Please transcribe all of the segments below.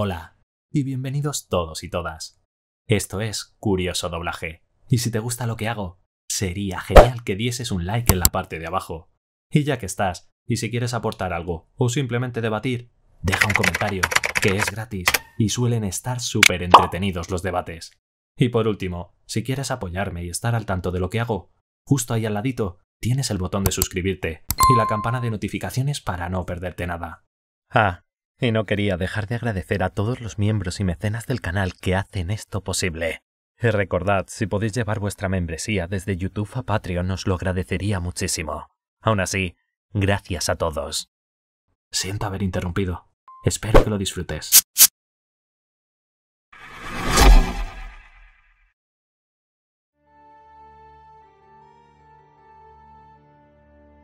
Hola y bienvenidos todos y todas. Esto es Curioso Doblaje, y si te gusta lo que hago, sería genial que dieses un like en la parte de abajo. Y ya que estás, y si quieres aportar algo o simplemente debatir, deja un comentario, que es gratis y suelen estar súper entretenidos los debates. Y por último, si quieres apoyarme y estar al tanto de lo que hago, justo ahí al ladito tienes el botón de suscribirte y la campana de notificaciones para no perderte nada. Ah, y no quería dejar de agradecer a todos los miembros y mecenas del canal que hacen esto posible. Y recordad, si podéis llevar vuestra membresía desde YouTube a Patreon os lo agradecería muchísimo. Aún así, gracias a todos. Siento haber interrumpido. Espero que lo disfrutes.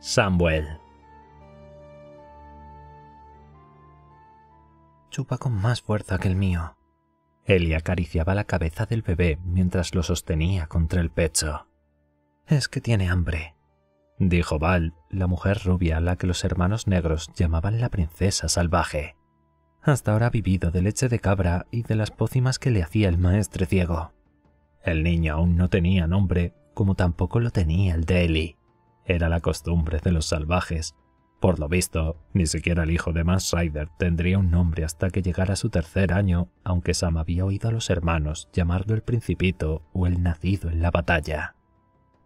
Samuel. Chupa con más fuerza que el mío. Ellie acariciaba la cabeza del bebé mientras lo sostenía contra el pecho. Es que tiene hambre, dijo Val, la mujer rubia a la que los hermanos negros llamaban la princesa salvaje. Hasta ahora ha vivido de leche de cabra y de las pócimas que le hacía el maestre ciego. El niño aún no tenía nombre, como tampoco lo tenía el de Ellie. Era la costumbre de los salvajes. Por lo visto, ni siquiera el hijo de Mans Rider tendría un nombre hasta que llegara su tercer año, aunque Sam había oído a los hermanos llamarlo el principito o el nacido en la batalla.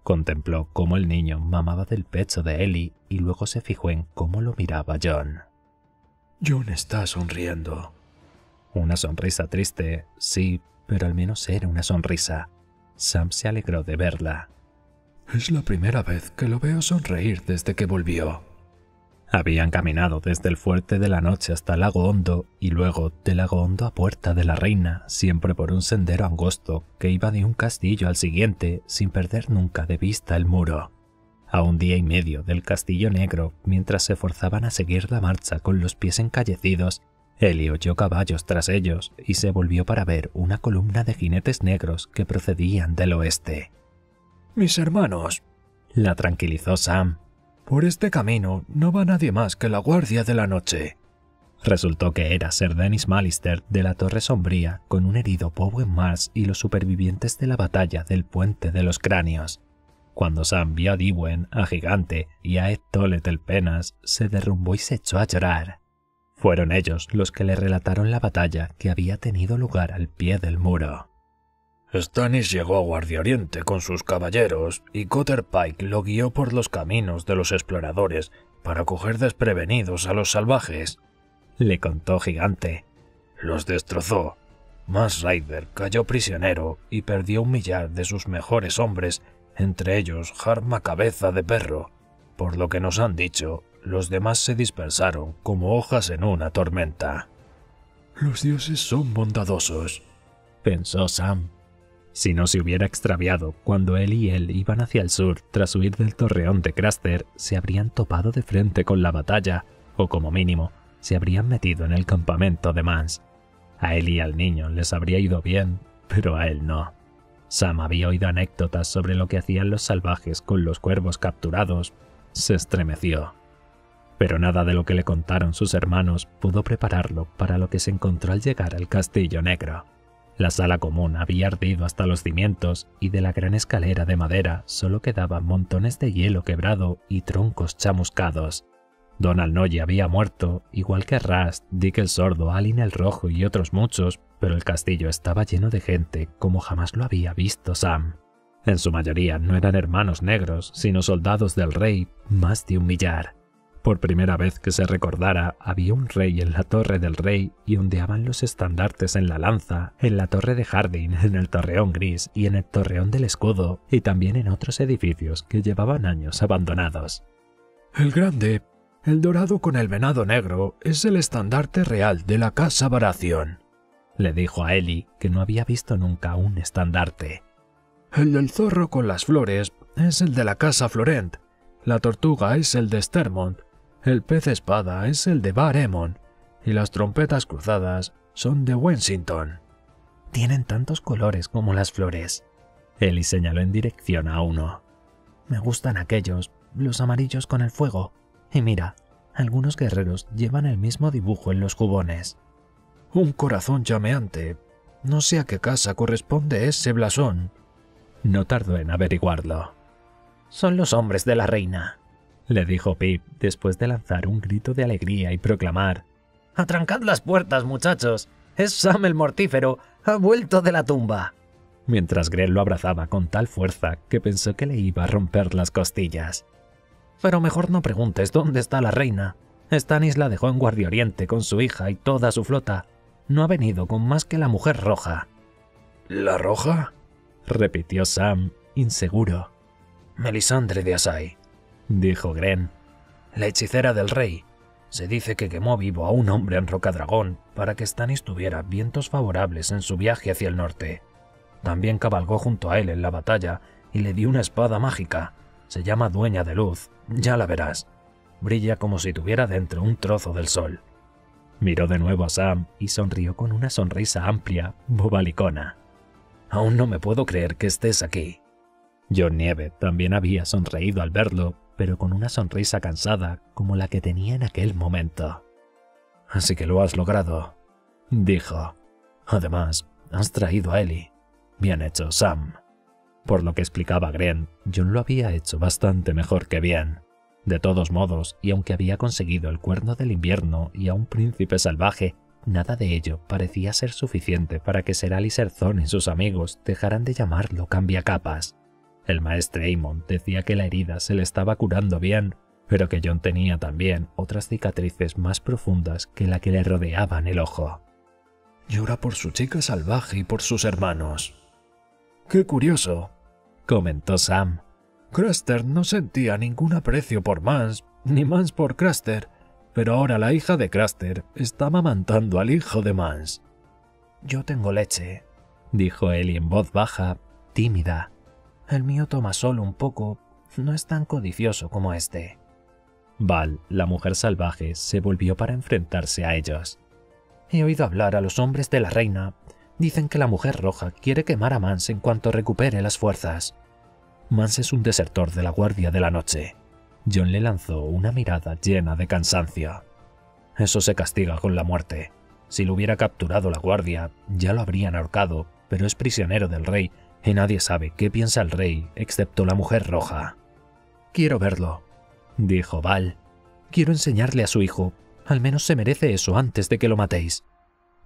Contempló cómo el niño mamaba del pecho de Ellie y luego se fijó en cómo lo miraba John. John está sonriendo. Una sonrisa triste, sí, pero al menos era una sonrisa. Sam se alegró de verla. Es la primera vez que lo veo sonreír desde que volvió. Habían caminado desde el fuerte de la noche hasta el lago hondo y luego del lago hondo a Puerta de la Reina, siempre por un sendero angosto que iba de un castillo al siguiente sin perder nunca de vista el muro. A un día y medio del castillo negro, mientras se forzaban a seguir la marcha con los pies encallecidos, Eli oyó caballos tras ellos y se volvió para ver una columna de jinetes negros que procedían del oeste. Mis hermanos, la tranquilizó Sam. Por este camino no va nadie más que la guardia de la noche. Resultó que era Sir Dennis Malister de la Torre Sombría con un herido Bowen Mars y los supervivientes de la batalla del Puente de los Cráneos. Cuando Sam vio a Diwen, a Gigante y a Ed Tolet el Penas, se derrumbó y se echó a llorar. Fueron ellos los que le relataron la batalla que había tenido lugar al pie del muro. Stannis llegó a Guardia Oriente con sus caballeros y Cotter Pike lo guió por los caminos de los exploradores para coger desprevenidos a los salvajes. Le contó Gigante. Los destrozó. Mas Ryder cayó prisionero y perdió un millar de sus mejores hombres, entre ellos Harma Cabeza de Perro. Por lo que nos han dicho, los demás se dispersaron como hojas en una tormenta. Los dioses son bondadosos, pensó Sam si no se hubiera extraviado cuando él y él iban hacia el sur tras huir del torreón de Craster, se habrían topado de frente con la batalla, o como mínimo, se habrían metido en el campamento de Mans. A él y al niño les habría ido bien, pero a él no. Sam había oído anécdotas sobre lo que hacían los salvajes con los cuervos capturados. Se estremeció. Pero nada de lo que le contaron sus hermanos pudo prepararlo para lo que se encontró al llegar al Castillo Negro. La sala común había ardido hasta los cimientos y de la gran escalera de madera solo quedaban montones de hielo quebrado y troncos chamuscados. Donald Noye había muerto, igual que Rast, Dick el Sordo, Alin el Rojo y otros muchos, pero el castillo estaba lleno de gente como jamás lo había visto Sam. En su mayoría no eran hermanos negros, sino soldados del rey, más de un millar. Por primera vez que se recordara, había un rey en la torre del rey y ondeaban los estandartes en la lanza, en la torre de Jardín, en el torreón gris y en el torreón del escudo, y también en otros edificios que llevaban años abandonados. El grande, el dorado con el venado negro, es el estandarte real de la casa Baración, le dijo a Eli, que no había visto nunca un estandarte. El del zorro con las flores es el de la casa Florent, la tortuga es el de Stermont el pez espada es el de Bar Emon y las trompetas cruzadas son de Wensington. Tienen tantos colores como las flores. Eli señaló en dirección a uno. Me gustan aquellos, los amarillos con el fuego. Y mira, algunos guerreros llevan el mismo dibujo en los jubones. Un corazón llameante. No sé a qué casa corresponde ese blasón. No tardó en averiguarlo. Son los hombres de la reina, le dijo Pip después de lanzar un grito de alegría y proclamar Atrancad las puertas, muchachos. Es Sam el mortífero. Ha vuelto de la tumba. Mientras Grell lo abrazaba con tal fuerza que pensó que le iba a romper las costillas. Pero mejor no preguntes dónde está la reina. Stannis la dejó en Guardia Oriente con su hija y toda su flota. No ha venido con más que la mujer roja. ¿La roja? repitió Sam, inseguro. Melisandre de Asai, dijo Gren. La hechicera del rey. Se dice que quemó vivo a un hombre en Rocadragón para que Stannis tuviera vientos favorables en su viaje hacia el norte. También cabalgó junto a él en la batalla y le dio una espada mágica. Se llama Dueña de Luz, ya la verás. Brilla como si tuviera dentro un trozo del sol. Miró de nuevo a Sam y sonrió con una sonrisa amplia, bobalicona. Aún no me puedo creer que estés aquí. John Nieve también había sonreído al verlo, pero con una sonrisa cansada como la que tenía en aquel momento. Así que lo has logrado, dijo. Además, has traído a Ellie. Bien hecho, Sam. Por lo que explicaba Gren, John lo había hecho bastante mejor que bien. De todos modos, y aunque había conseguido el cuerno del invierno y a un príncipe salvaje, nada de ello parecía ser suficiente para que Ser y Serzón y sus amigos dejaran de llamarlo cambiacapas. El maestro Amon decía que la herida se le estaba curando bien, pero que John tenía también otras cicatrices más profundas que la que le rodeaban el ojo. Llora por su chica salvaje y por sus hermanos. Qué curioso, comentó Sam. Craster no sentía ningún aprecio por Mans, ni Mans por Craster, pero ahora la hija de Craster está amamantando al hijo de Mans. Yo tengo leche, dijo Ellie en voz baja, tímida. El mío toma solo un poco, no es tan codicioso como este. Val, la mujer salvaje, se volvió para enfrentarse a ellos. He oído hablar a los hombres de la reina. Dicen que la mujer roja quiere quemar a Mans en cuanto recupere las fuerzas. Mans es un desertor de la Guardia de la Noche. John le lanzó una mirada llena de cansancio. Eso se castiga con la muerte. Si lo hubiera capturado la Guardia, ya lo habrían ahorcado, pero es prisionero del rey y nadie sabe qué piensa el rey excepto la mujer roja. Quiero verlo, dijo Val. Quiero enseñarle a su hijo. Al menos se merece eso antes de que lo matéis.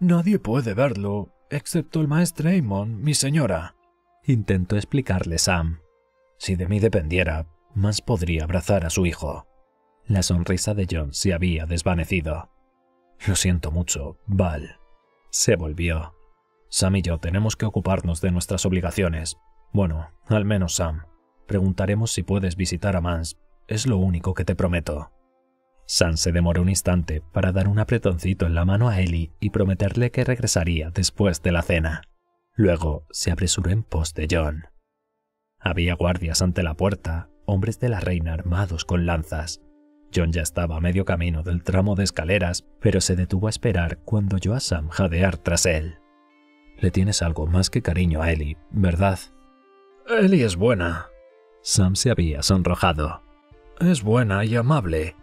Nadie puede verlo, excepto el maestro Amon, mi señora. Intentó explicarle Sam. Si de mí dependiera, más podría abrazar a su hijo. La sonrisa de John se había desvanecido. Lo siento mucho, Val. Se volvió. Sam y yo tenemos que ocuparnos de nuestras obligaciones. Bueno, al menos Sam. Preguntaremos si puedes visitar a Mans. Es lo único que te prometo. Sam se demoró un instante para dar un apretoncito en la mano a Ellie y prometerle que regresaría después de la cena. Luego se apresuró en pos de John. Había guardias ante la puerta, hombres de la reina armados con lanzas. John ya estaba a medio camino del tramo de escaleras, pero se detuvo a esperar cuando oyó a Sam jadear tras él. Le tienes algo más que cariño a Ellie, ¿verdad? Ellie es buena. Sam se había sonrojado. Es buena y amable.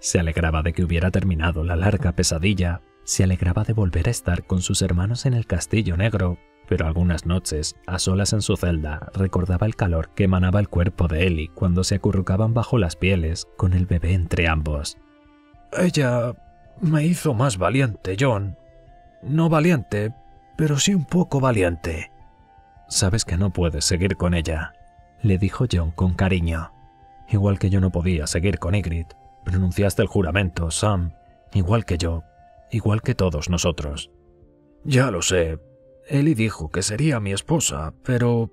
Se alegraba de que hubiera terminado la larga pesadilla, se alegraba de volver a estar con sus hermanos en el castillo negro, pero algunas noches, a solas en su celda, recordaba el calor que emanaba el cuerpo de Ellie cuando se acurrucaban bajo las pieles, con el bebé entre ambos. Ella me hizo más valiente, John. No valiente, pero sí un poco valiente. Sabes que no puedes seguir con ella, le dijo John con cariño. Igual que yo no podía seguir con Ygritte. Pronunciaste el juramento, Sam, igual que yo, igual que todos nosotros. Ya lo sé, Ellie dijo que sería mi esposa, pero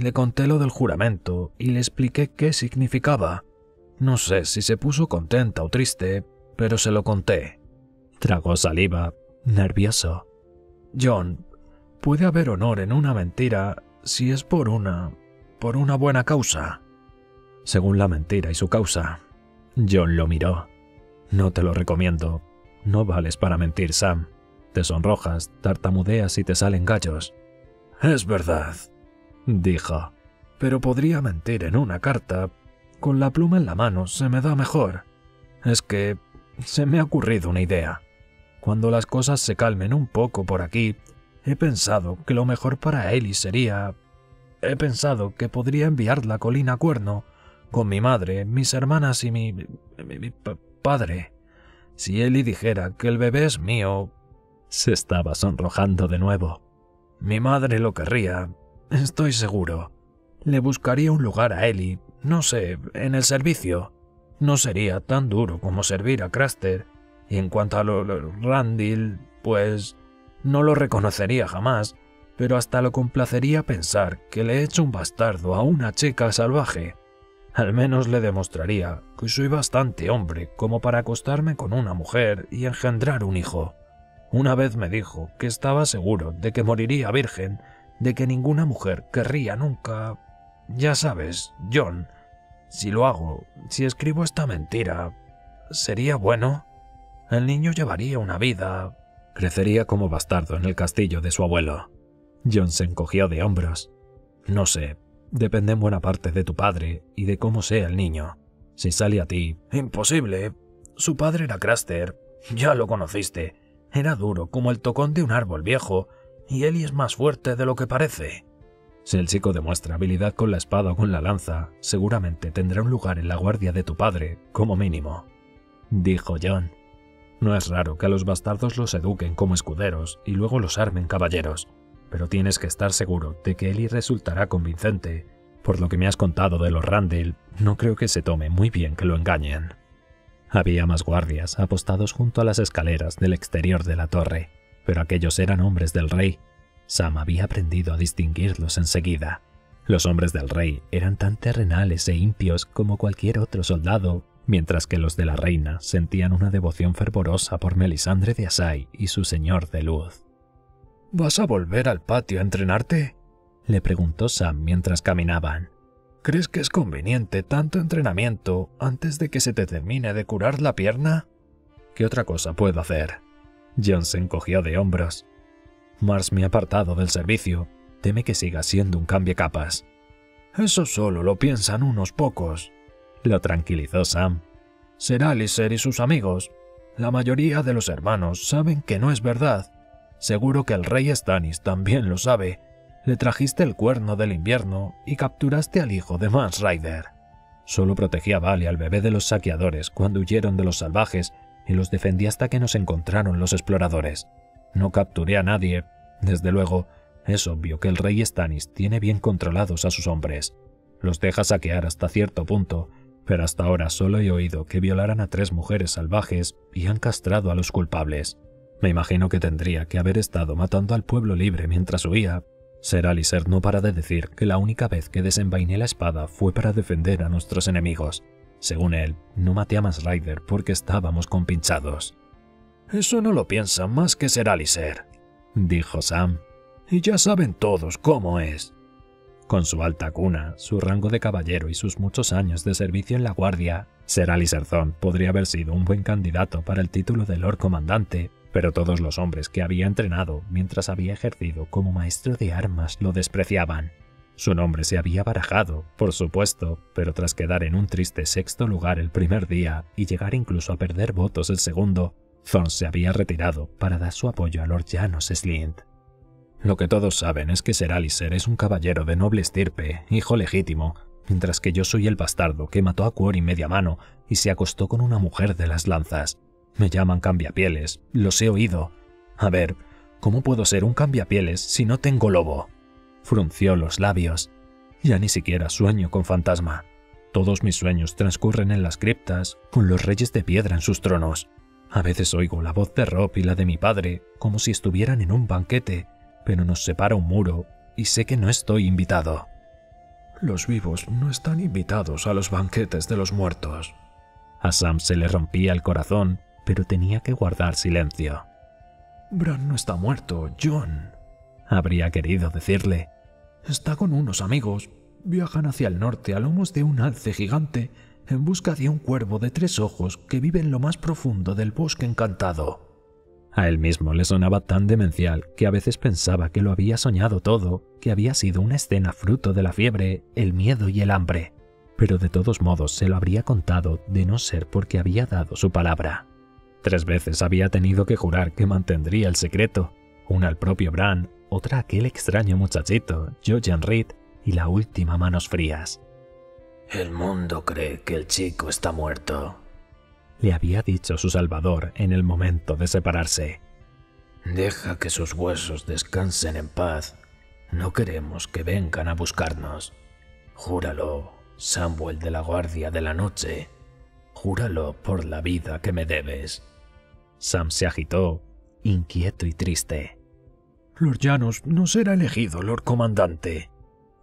le conté lo del juramento y le expliqué qué significaba. No sé si se puso contenta o triste, pero se lo conté. Tragó saliva, nervioso. John, puede haber honor en una mentira si es por una... por una buena causa. Según la mentira y su causa. John lo miró. No te lo recomiendo. No vales para mentir, Sam. Te sonrojas, tartamudeas y te salen gallos. Es verdad, dijo. Pero podría mentir en una carta. Con la pluma en la mano se me da mejor. Es que se me ha ocurrido una idea. cuando las cosas se calmen un poco por aquí, he pensado que lo mejor para Ellie sería... He pensado que podría enviarla a Colina Cuerno con mi madre, mis hermanas y mi... mi, padre. Si Ellie dijera que el bebé es mío... Se estaba sonrojando de nuevo. Mi madre lo querría, estoy seguro. Le buscaría un lugar a Ellie, no sé, en el servicio. No sería tan duro como servir a Craster. Y en cuanto a lo, Randall, pues no lo reconocería jamás, pero hasta lo complacería pensar que le he hecho un bastardo a una chica salvaje. Al menos le demostraría que soy bastante hombre como para acostarme con una mujer y engendrar un hijo. Una vez me dijo que estaba seguro de que moriría virgen, de que ninguna mujer querría nunca... Ya sabes, John, si lo hago, si escribo esta mentira, ¿sería bueno? El niño llevaría una vida... Crecería como bastardo en el castillo de su abuelo. John se encogió de hombros. No sé, depende en buena parte de tu padre y de cómo sea el niño. Si sale a ti... Imposible. Su padre era Craster. Ya lo conociste. Era duro como el tocón de un árbol viejo, y Eli es más fuerte de lo que parece. Si el chico demuestra habilidad con la espada o con la lanza, seguramente tendrá un lugar en la guardia de tu padre, como mínimo. Dijo John. No es raro que a los bastardos los eduquen como escuderos y luego los armen caballeros, pero tienes que estar seguro de que Eli resultará convincente. Por lo que me has contado de los Randall, no creo que se tome muy bien que lo engañen. Había más guardias apostados junto a las escaleras del exterior de la torre, pero aquellos eran hombres del rey. Sam había aprendido a distinguirlos enseguida. Los hombres del rey eran tan terrenales e impios como cualquier otro soldado mientras que los de la reina sentían una devoción fervorosa por Melisandre de Asai y su señor de luz. ¿Vas a volver al patio a entrenarte? le preguntó Sam mientras caminaban. ¿Crees que es conveniente tanto entrenamiento antes de que se te termine de curar la pierna? ¿Qué otra cosa puedo hacer? John se encogió de hombros. Mars me ha apartado del servicio. Teme que siga siendo un capas. Eso solo lo piensan unos pocos, lo tranquilizó Sam. Será Alicer y sus amigos. La mayoría de los hermanos saben que no es verdad. Seguro que el rey Stannis también lo sabe. Le trajiste el cuerno del invierno y capturaste al hijo de Mans Rider. Solo protegí a Val y al bebé de los saqueadores cuando huyeron de los salvajes y los defendí hasta que nos encontraron los exploradores. No capturé a nadie. Desde luego, es obvio que el rey Stannis tiene bien controlados a sus hombres. Los deja saquear hasta cierto punto pero hasta ahora solo he oído que violaran a tres mujeres salvajes y han castrado a los culpables. Me imagino que tendría que haber estado matando al pueblo libre mientras huía. Ser Alicer no para de decir que la única vez que desenvainé la espada fue para defender a nuestros enemigos. Según él, no maté a Mas Rider porque estábamos compinchados. Eso no lo piensa más que Ser Alicer, dijo Sam. Y ya saben todos cómo es. Con su alta cuna, su rango de caballero y sus muchos años de servicio en la guardia, Ser Aliserzón podría haber sido un buen candidato para el título de Lord Comandante, pero todos los hombres que había entrenado mientras había ejercido como maestro de armas lo despreciaban. Su nombre se había barajado, por supuesto, pero tras quedar en un triste sexto lugar el primer día y llegar incluso a perder votos el segundo, Thorn se había retirado para dar su apoyo a Lord Janos Slint. Lo que todos saben es que Ser Alicer es un caballero de noble estirpe, hijo legítimo, mientras que yo soy el bastardo que mató a Quori media mano y se acostó con una mujer de las lanzas. Me llaman cambiapieles, los he oído. A ver, ¿cómo puedo ser un cambiapieles si no tengo lobo? Frunció los labios. Ya ni siquiera sueño con fantasma. Todos mis sueños transcurren en las criptas, con los reyes de piedra en sus tronos. A veces oigo la voz de Rob y la de mi padre, como si estuvieran en un banquete, pero nos separa un muro y sé que no estoy invitado. Los vivos no están invitados a los banquetes de los muertos. A Sam se le rompía el corazón, pero tenía que guardar silencio. Bran no está muerto, John. Habría querido decirle. Está con unos amigos. Viajan hacia el norte a lomos de un alce gigante en busca de un cuervo de tres ojos que vive en lo más profundo del bosque encantado. A él mismo le sonaba tan demencial que a veces pensaba que lo había soñado todo, que había sido una escena fruto de la fiebre, el miedo y el hambre. Pero de todos modos se lo habría contado de no ser porque había dado su palabra. Tres veces había tenido que jurar que mantendría el secreto, una al propio Bran, otra a aquel extraño muchachito, Jojen Reed, y la última manos frías. El mundo cree que el chico está muerto, le había dicho su salvador en el momento de separarse. Deja que sus huesos descansen en paz. No queremos que vengan a buscarnos. Júralo, Samuel de la Guardia de la Noche. Júralo por la vida que me debes. Sam se agitó, inquieto y triste. Lord Janus no será elegido Lord Comandante.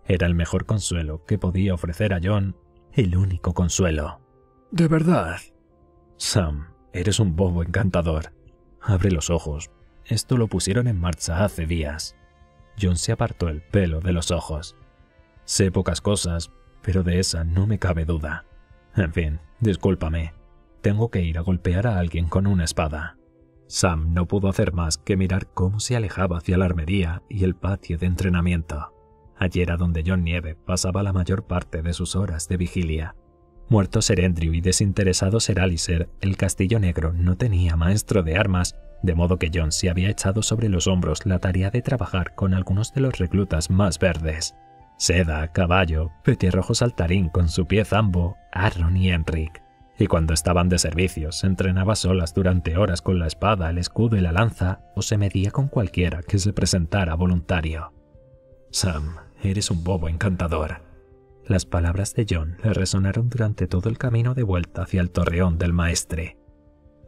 Era el mejor consuelo que podía ofrecer a John, el único consuelo. De verdad. Sam, eres un bobo encantador. Abre los ojos. Esto lo pusieron en marcha hace días. John se apartó el pelo de los ojos. Sé pocas cosas, pero de esa no me cabe duda. En fin, discúlpame. Tengo que ir a golpear a alguien con una espada. Sam no pudo hacer más que mirar cómo se alejaba hacia la armería y el patio de entrenamiento. Allí era donde John Nieve pasaba la mayor parte de sus horas de vigilia. Muerto Serendrio y desinteresado Ser Alicer, el Castillo Negro no tenía maestro de armas, de modo que John se había echado sobre los hombros la tarea de trabajar con algunos de los reclutas más verdes. Seda, Caballo, Petirrojo Saltarín con su pie Zambo, Aaron y Enric. Y cuando estaban de servicio, se entrenaba solas durante horas con la espada, el escudo y la lanza, o se medía con cualquiera que se presentara voluntario. Sam, eres un bobo encantador, las palabras de John le resonaron durante todo el camino de vuelta hacia el torreón del maestre.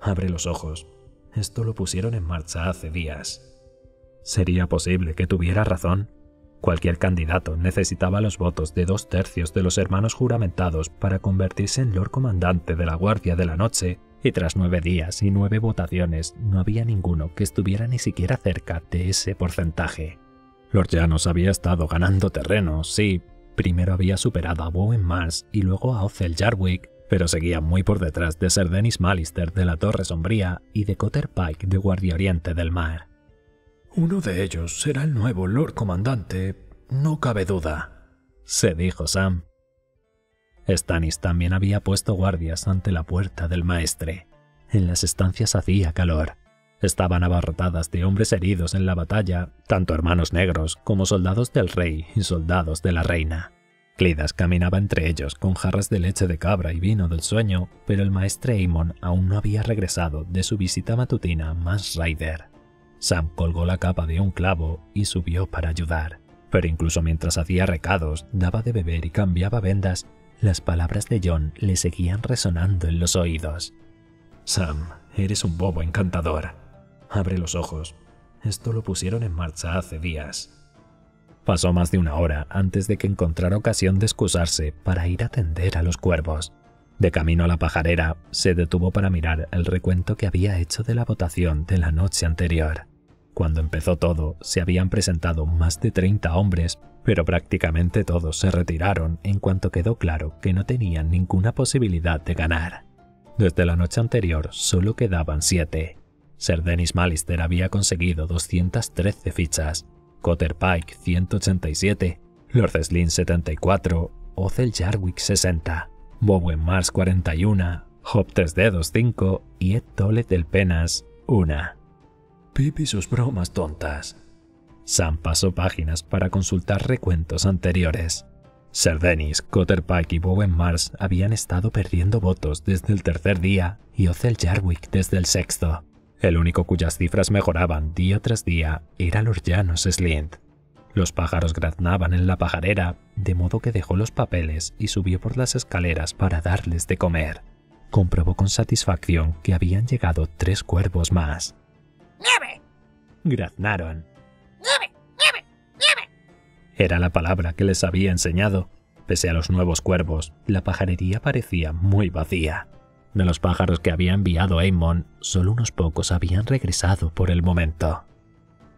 Abre los ojos. Esto lo pusieron en marcha hace días. ¿Sería posible que tuviera razón? Cualquier candidato necesitaba los votos de dos tercios de los hermanos juramentados para convertirse en Lord Comandante de la Guardia de la Noche, y tras nueve días y nueve votaciones no había ninguno que estuviera ni siquiera cerca de ese porcentaje. Lord Janos había estado ganando terreno, sí, Primero había superado a Bowen Mars y luego a Othel Jarwick, pero seguía muy por detrás de Sir Dennis Malister de la Torre Sombría y de Cotter Pike de Guardia Oriente del Mar. Uno de ellos será el nuevo Lord Comandante, no cabe duda, se dijo Sam. Stannis también había puesto guardias ante la puerta del maestre. En las estancias hacía calor. Estaban abarrotadas de hombres heridos en la batalla, tanto hermanos negros como soldados del rey y soldados de la reina. Clidas caminaba entre ellos con jarras de leche de cabra y vino del sueño, pero el maestre Aemon aún no había regresado de su visita matutina a Mans Rider. Sam colgó la capa de un clavo y subió para ayudar, pero incluso mientras hacía recados, daba de beber y cambiaba vendas, las palabras de John le seguían resonando en los oídos. Sam, eres un bobo encantador. Abre los ojos. Esto lo pusieron en marcha hace días. Pasó más de una hora antes de que encontrara ocasión de excusarse para ir a atender a los cuervos. De camino a la pajarera, se detuvo para mirar el recuento que había hecho de la votación de la noche anterior. Cuando empezó todo, se habían presentado más de 30 hombres, pero prácticamente todos se retiraron en cuanto quedó claro que no tenían ninguna posibilidad de ganar. Desde la noche anterior solo quedaban siete, Sir Dennis Malister había conseguido 213 fichas, Cotter Pike 187, Lord Slin 74, Othel Jarwick 60, Bowen Mars 41, Hop 3 dedos 5 y Ed Tolet del Penas 1. Pip y sus bromas tontas. Sam pasó páginas para consultar recuentos anteriores. Sir Dennis, Cotter Pike y Bowen Mars habían estado perdiendo votos desde el tercer día y Othel Jarwick desde el sexto. El único cuyas cifras mejoraban día tras día era los llanos Slint. Los pájaros graznaban en la pajarera, de modo que dejó los papeles y subió por las escaleras para darles de comer. Comprobó con satisfacción que habían llegado tres cuervos más. ¡Nieve! Graznaron. ¡Nieve! ¡Nieve! ¡Nieve! Era la palabra que les había enseñado. Pese a los nuevos cuervos, la pajarería parecía muy vacía. De los pájaros que había enviado Aemon, solo unos pocos habían regresado por el momento.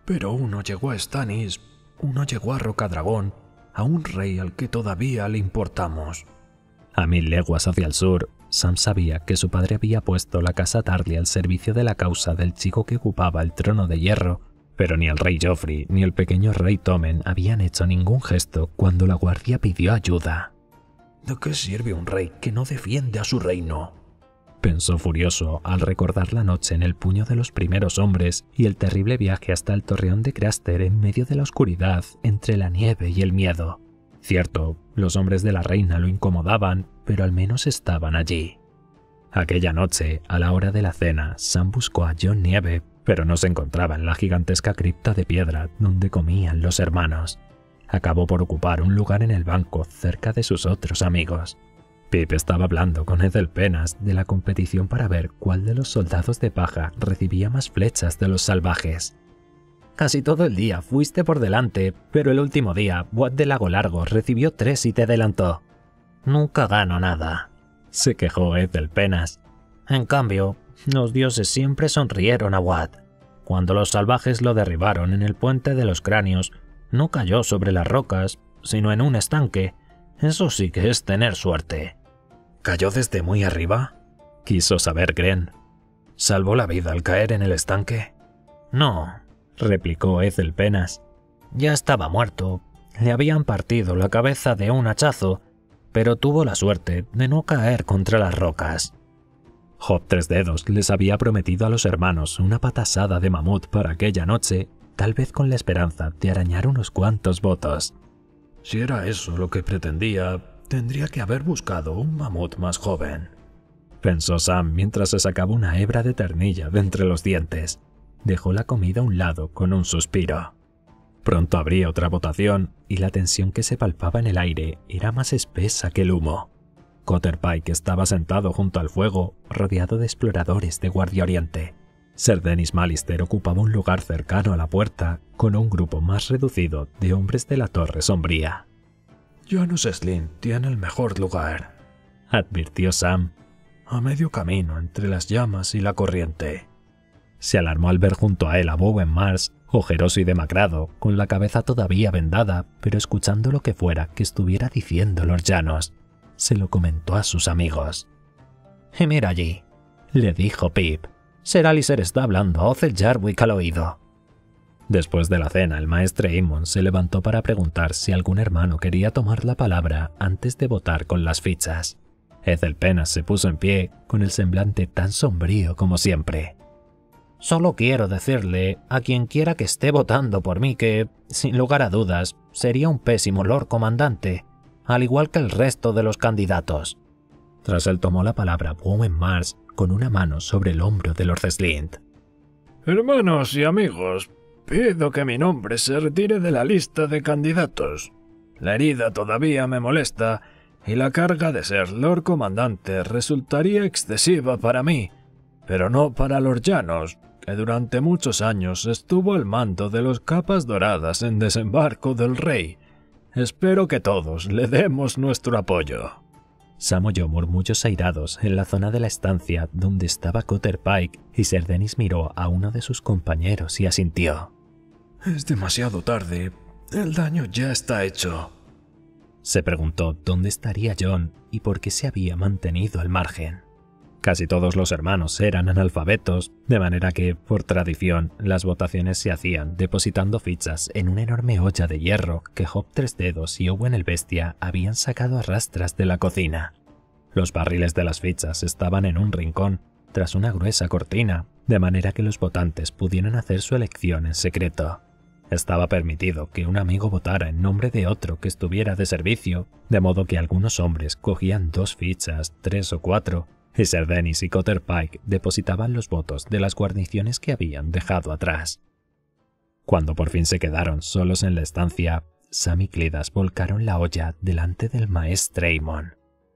Pero uno llegó a Stannis, uno llegó a Rocadragón, a un rey al que todavía le importamos. A mil leguas hacia el sur, Sam sabía que su padre había puesto la casa Tarly al servicio de la causa del chico que ocupaba el trono de hierro, pero ni el rey Joffrey ni el pequeño rey Tommen habían hecho ningún gesto cuando la guardia pidió ayuda. ¿De qué sirve un rey que no defiende a su reino? Pensó furioso al recordar la noche en el puño de los primeros hombres y el terrible viaje hasta el torreón de Craster en medio de la oscuridad entre la nieve y el miedo. Cierto, los hombres de la reina lo incomodaban, pero al menos estaban allí. Aquella noche, a la hora de la cena, Sam buscó a John Nieve, pero no se encontraba en la gigantesca cripta de piedra donde comían los hermanos. Acabó por ocupar un lugar en el banco cerca de sus otros amigos. Pip estaba hablando con Ethel Penas de la competición para ver cuál de los soldados de paja recibía más flechas de los salvajes. Casi todo el día fuiste por delante, pero el último día, Watt de Lago Largo recibió tres y te adelantó. Nunca gano nada, se quejó Ethel Penas. En cambio, los dioses siempre sonrieron a Watt. Cuando los salvajes lo derribaron en el puente de los cráneos, no cayó sobre las rocas, sino en un estanque. Eso sí que es tener suerte. ¿Cayó desde muy arriba? quiso saber Gren. ¿Salvó la vida al caer en el estanque? No, replicó Ethel Penas. Ya estaba muerto. Le habían partido la cabeza de un hachazo, pero tuvo la suerte de no caer contra las rocas. Job Tres Dedos les había prometido a los hermanos una patasada de mamut para aquella noche, tal vez con la esperanza de arañar unos cuantos votos. Si era eso lo que pretendía, tendría que haber buscado un mamut más joven. Pensó Sam mientras se sacaba una hebra de ternilla de entre los dientes. Dejó la comida a un lado con un suspiro. Pronto habría otra votación y la tensión que se palpaba en el aire era más espesa que el humo. Cotter Pike estaba sentado junto al fuego, rodeado de exploradores de Guardia Oriente. Sir Dennis Malister ocupaba un lugar cercano a la puerta, con un grupo más reducido de hombres de la Torre Sombría. Janus Slint tiene el mejor lugar, advirtió Sam, a medio camino entre las llamas y la corriente. Se alarmó al ver junto a él a Bowen Mars, ojeroso y demacrado, con la cabeza todavía vendada, pero escuchando lo que fuera que estuviera diciendo los llanos se lo comentó a sus amigos. Y mira allí, le dijo Pip. Ser Alicer está hablando a Ozel Jarwick al oído. Después de la cena, el maestre Amon se levantó para preguntar si algún hermano quería tomar la palabra antes de votar con las fichas. Ethel Penas se puso en pie, con el semblante tan sombrío como siempre. Solo quiero decirle a quien quiera que esté votando por mí que, sin lugar a dudas, sería un pésimo Lord Comandante, al igual que el resto de los candidatos. Tras él tomó la palabra Bowen Mars con una mano sobre el hombro de Lord Slint. Hermanos y amigos, pido que mi nombre se retire de la lista de candidatos. La herida todavía me molesta y la carga de ser Lord Comandante resultaría excesiva para mí, pero no para los llanos, que durante muchos años estuvo al mando de los capas doradas en desembarco del rey Espero que todos le demos nuestro apoyo. Sam oyó murmullos airados en la zona de la estancia donde estaba Cotter Pike y Sir Dennis miró a uno de sus compañeros y asintió. Es demasiado tarde. El daño ya está hecho. Se preguntó dónde estaría John y por qué se había mantenido al margen. Casi todos los hermanos eran analfabetos, de manera que, por tradición, las votaciones se hacían depositando fichas en una enorme olla de hierro que Hop Tres Dedos y Owen el Bestia habían sacado a rastras de la cocina. Los barriles de las fichas estaban en un rincón, tras una gruesa cortina, de manera que los votantes pudieran hacer su elección en secreto. Estaba permitido que un amigo votara en nombre de otro que estuviera de servicio, de modo que algunos hombres cogían dos fichas, tres o cuatro, Sir Dennis y Cotter Pike depositaban los votos de las guarniciones que habían dejado atrás. Cuando por fin se quedaron solos en la estancia, Sam y Clidas volcaron la olla delante del maestre Amon.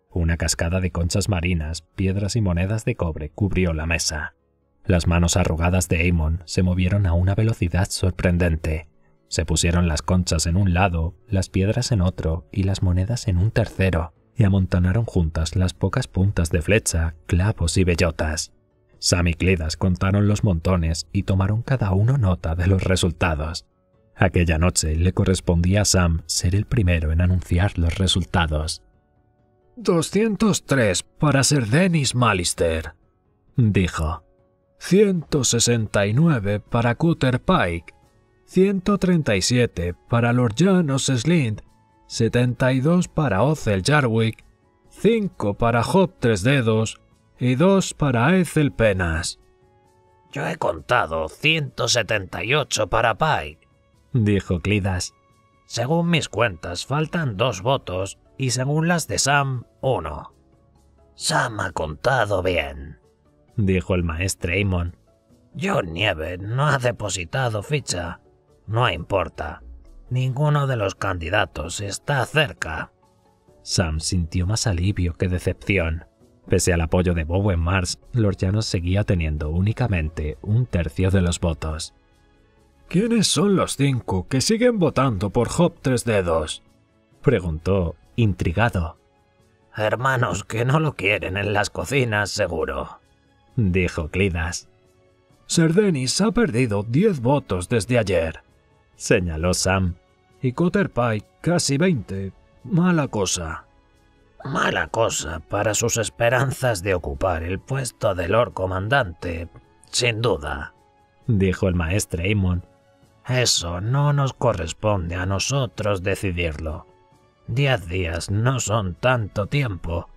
Una cascada de conchas marinas, piedras y monedas de cobre cubrió la mesa. Las manos arrugadas de Amon se movieron a una velocidad sorprendente. Se pusieron las conchas en un lado, las piedras en otro y las monedas en un tercero, y amontonaron juntas las pocas puntas de flecha, clavos y bellotas. Sam y Clidas contaron los montones y tomaron cada uno nota de los resultados. Aquella noche le correspondía a Sam ser el primero en anunciar los resultados. 203 para ser Dennis Malister, dijo. 169 para Cutter Pike, 137 para Lord Janos Slind 72 para Ozel Jarwick, 5 para Hop Tres Dedos y dos para Ethel Penas. Yo he contado 178 para Pike, dijo Clidas. Según mis cuentas, faltan dos votos y según las de Sam, uno. Sam ha contado bien, dijo el maestro Amon. John Nieve no ha depositado ficha. No importa. Ninguno de los candidatos está cerca. Sam sintió más alivio que decepción. Pese al apoyo de Bowen Mars, Lord Janos seguía teniendo únicamente un tercio de los votos. ¿Quiénes son los cinco que siguen votando por Hop Tres Dedos? preguntó, intrigado. Hermanos que no lo quieren en las cocinas, seguro, dijo Clidas. Sir Dennis ha perdido diez votos desde ayer, señaló Sam. Y Cotter Pike casi veinte. Mala cosa. Mala cosa para sus esperanzas de ocupar el puesto de Lord Comandante, sin duda, dijo el maestro Amon. Eso no nos corresponde a nosotros decidirlo. Diez días no son tanto tiempo.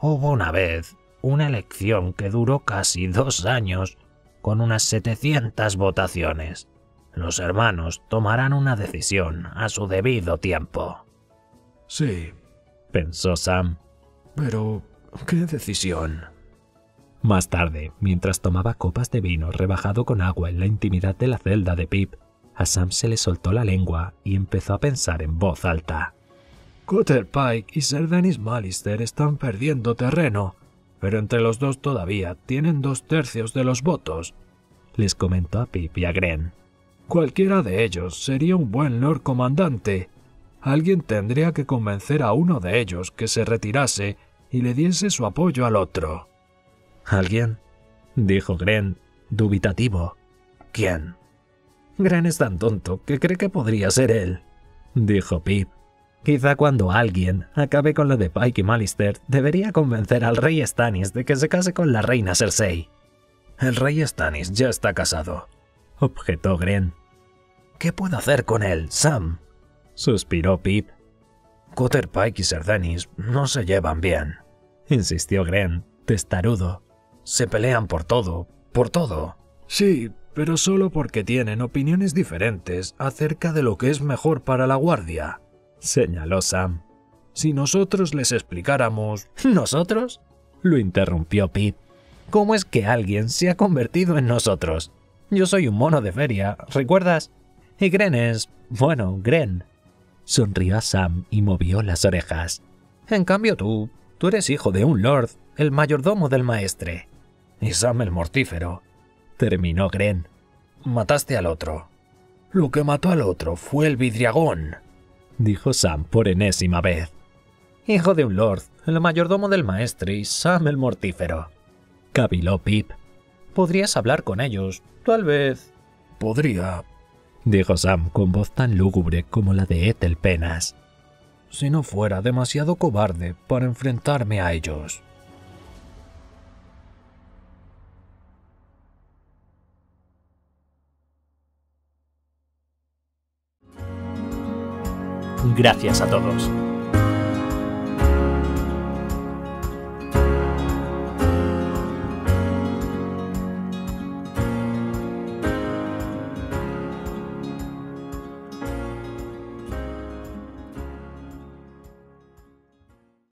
Hubo una vez una elección que duró casi dos años, con unas 700 votaciones. Los hermanos tomarán una decisión a su debido tiempo. Sí, pensó Sam. Pero, ¿qué decisión? Más tarde, mientras tomaba copas de vino rebajado con agua en la intimidad de la celda de Pip, a Sam se le soltó la lengua y empezó a pensar en voz alta. Cotter Pike y Sir Dennis Malister están perdiendo terreno, pero entre los dos todavía tienen dos tercios de los votos, les comentó a Pip y a Gren. Cualquiera de ellos sería un buen Lord Comandante, Alguien tendría que convencer a uno de ellos que se retirase y le diese su apoyo al otro. ¿Alguien? dijo Gren, dubitativo. ¿Quién? Gren es tan tonto que cree que podría ser él, dijo Pip. Quizá cuando alguien acabe con lo de Pike y Malister, debería convencer al rey Stannis de que se case con la reina Cersei. El rey Stannis ya está casado, objetó Gren. ¿Qué puedo hacer con él, Sam? suspiró Pip. Cutter Pike y Sir Dennis no se llevan bien, insistió Gren, testarudo. Se pelean por todo, por todo. Sí, pero solo porque tienen opiniones diferentes acerca de lo que es mejor para la guardia, señaló Sam. Si nosotros les explicáramos... ¿Nosotros? lo interrumpió Pip. ¿Cómo es que alguien se ha convertido en nosotros? Yo soy un mono de feria, ¿recuerdas? Y Gren es... bueno, Gren. Sonrió a Sam y movió las orejas. En cambio tú, tú eres hijo de un lord, el mayordomo del maestre. Y Sam el mortífero. Terminó Gren. Mataste al otro. Lo que mató al otro fue el vidriagón, dijo Sam por enésima vez. Hijo de un lord, el mayordomo del maestre y Sam el mortífero. Cabiló Pip. Podrías hablar con ellos, tal vez. Podría, dijo Sam con voz tan lúgubre como la de Ethel Penas. Si no fuera demasiado cobarde para enfrentarme a ellos. Gracias a todos.